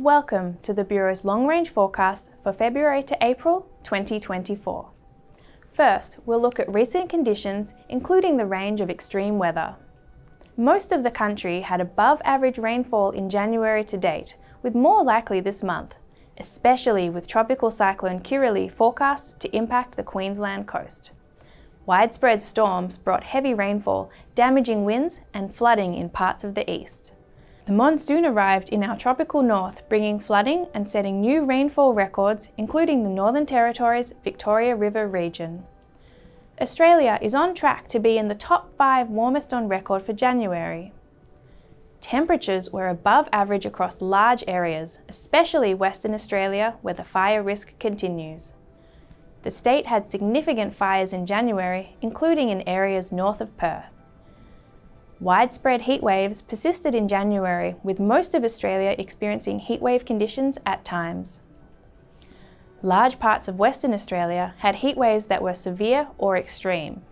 Welcome to the Bureau's long range forecast for February to April 2024. First, we'll look at recent conditions, including the range of extreme weather. Most of the country had above average rainfall in January to date, with more likely this month, especially with Tropical Cyclone Kirrily forecast to impact the Queensland coast. Widespread storms brought heavy rainfall, damaging winds and flooding in parts of the east. The monsoon arrived in our tropical north, bringing flooding and setting new rainfall records, including the Northern Territory's Victoria River region. Australia is on track to be in the top five warmest on record for January. Temperatures were above average across large areas, especially Western Australia, where the fire risk continues. The state had significant fires in January, including in areas north of Perth. Widespread heat waves persisted in January, with most of Australia experiencing heatwave conditions at times. Large parts of Western Australia had heat waves that were severe or extreme.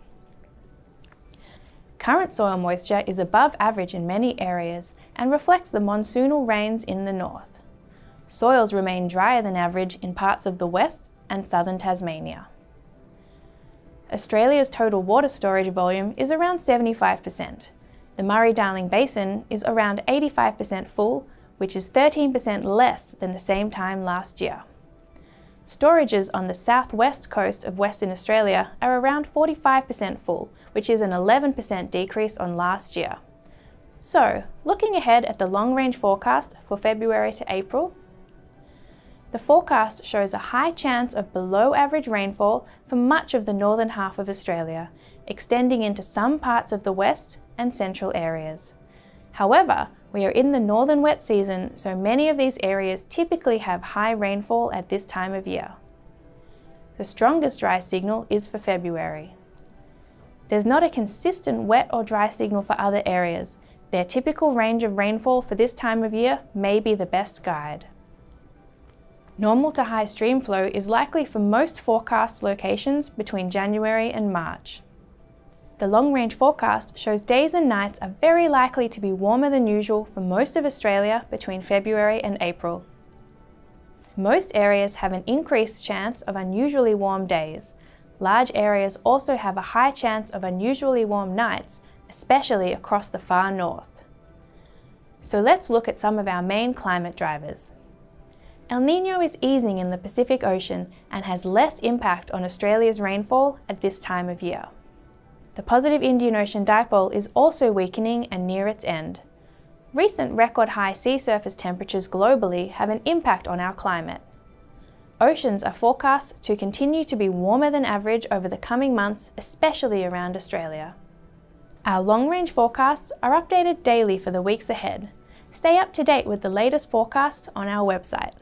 Current soil moisture is above average in many areas and reflects the monsoonal rains in the north. Soils remain drier than average in parts of the west and southern Tasmania. Australia's total water storage volume is around 75%. The Murray-Darling Basin is around 85% full, which is 13% less than the same time last year. Storages on the southwest coast of Western Australia are around 45% full, which is an 11% decrease on last year. So, looking ahead at the long-range forecast for February to April, the forecast shows a high chance of below average rainfall for much of the northern half of Australia, extending into some parts of the west and central areas. However, we are in the northern wet season, so many of these areas typically have high rainfall at this time of year. The strongest dry signal is for February. There's not a consistent wet or dry signal for other areas. Their typical range of rainfall for this time of year may be the best guide. Normal to high stream flow is likely for most forecast locations between January and March. The long-range forecast shows days and nights are very likely to be warmer than usual for most of Australia between February and April. Most areas have an increased chance of unusually warm days. Large areas also have a high chance of unusually warm nights, especially across the far north. So let's look at some of our main climate drivers. El Nino is easing in the Pacific Ocean and has less impact on Australia's rainfall at this time of year. The positive Indian Ocean dipole is also weakening and near its end. Recent record high sea surface temperatures globally have an impact on our climate. Oceans are forecast to continue to be warmer than average over the coming months, especially around Australia. Our long-range forecasts are updated daily for the weeks ahead. Stay up to date with the latest forecasts on our website.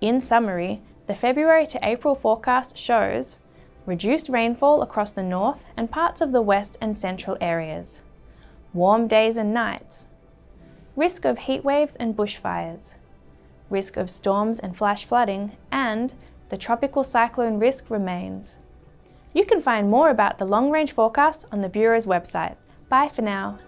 In summary, the February to April forecast shows reduced rainfall across the north and parts of the west and central areas, warm days and nights, risk of heat waves and bushfires, risk of storms and flash flooding, and the tropical cyclone risk remains. You can find more about the long-range forecast on the Bureau's website. Bye for now.